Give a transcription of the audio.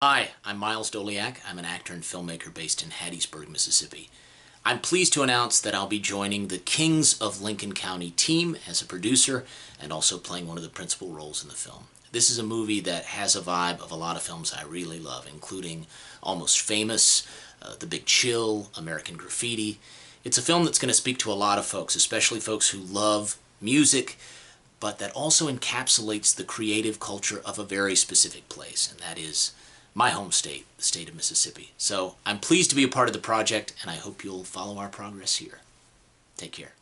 Hi, I'm Miles Doleac. I'm an actor and filmmaker based in Hattiesburg, Mississippi. I'm pleased to announce that I'll be joining the Kings of Lincoln County team as a producer and also playing one of the principal roles in the film. This is a movie that has a vibe of a lot of films I really love, including Almost Famous, uh, The Big Chill, American Graffiti. It's a film that's going to speak to a lot of folks, especially folks who love music, but that also encapsulates the creative culture of a very specific place, and that is my home state, the state of Mississippi. So I'm pleased to be a part of the project, and I hope you'll follow our progress here. Take care.